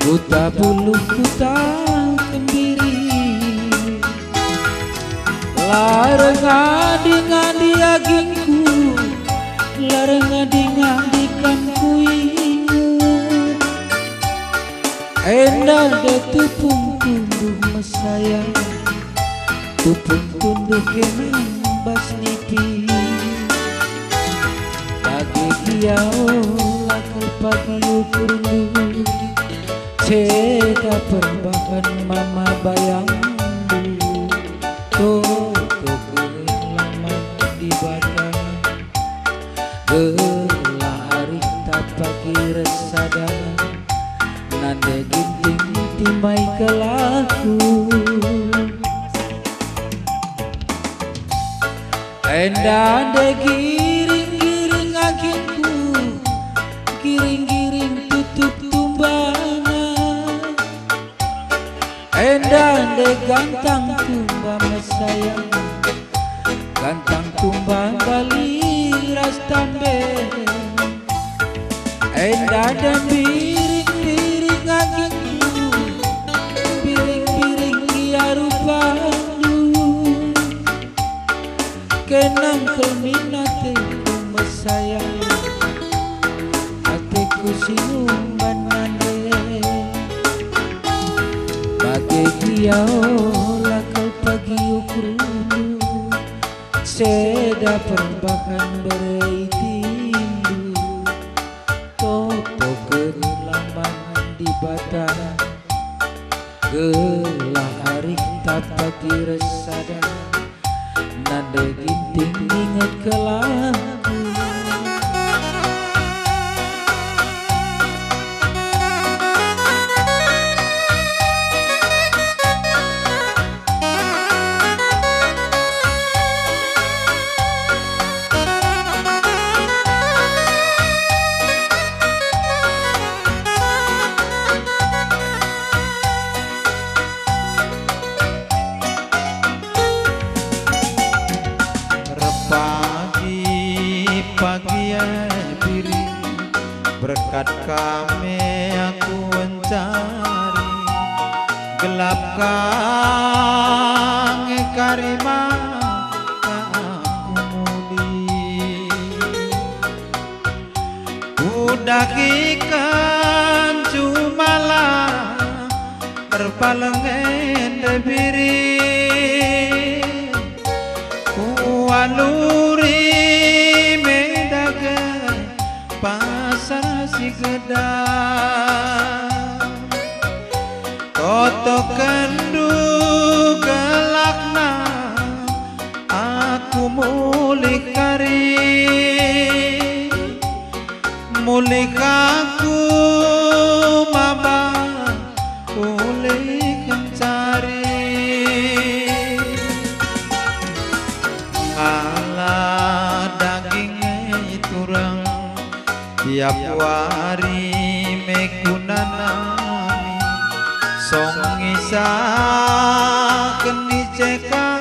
Kuta buluh kuta kembiri Lareng adi ngadi agingku Lareng adi ngadi kan kuinget Enda de tupung tunduh sayang Tupung tunduh kenang bas nipi Pagi kiau lakal pagi ukur dulu Ceda perbahan mama bayang Toto lama di badan Gelah hari tak pagi resada. Nande ginting timai kelaku. Enda de gantang tumbang sayang Gantang tumbang bali ras tambe. Enda dan biring-biring aginku Biring-biring dia rupanyu kenang keminate sayang hatiku sinuman bagai dia lakal pagi ukrumu seda perbakan berai tindu toto kelaman di batang gelah hari tak pagi resada nada ginting ingat kelaku berkat kami aku mencari. Gelap kang karima aku muli udah ikan cumalah berpalengen debiri. Kualuri medaga pasar si gedang Toto kendu gelakna aku mulik kari mulik aku song isa keni ceka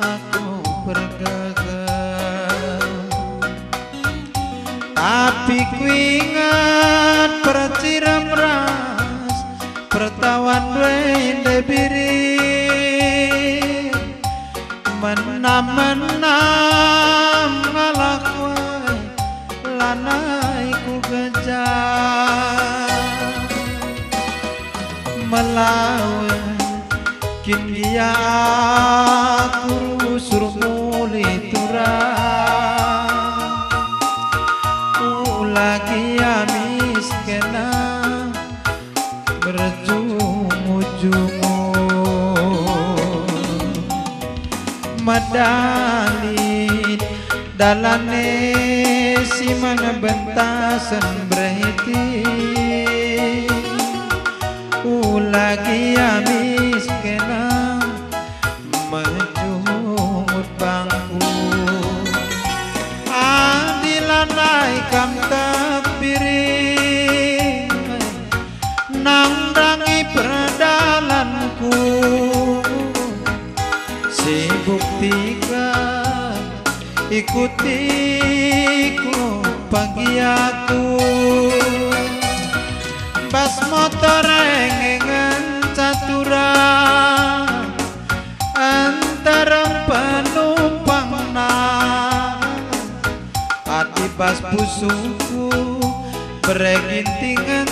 aku bergagal tapi kuingat perciram ras pertawan dwende biri. Menam-menam melawan kin dia aku suruh muli turang lagi amis kena berjungu-jungu madalit dalane bentasan berhenti Ulagi amis kena menjumut bangku. Adilanai kam tapiri Nang rangi perdalanku Si buktikan ikutiku pagi aku ngerampas motor engengan caturan antara penumpang nang pas busuku berengin tingan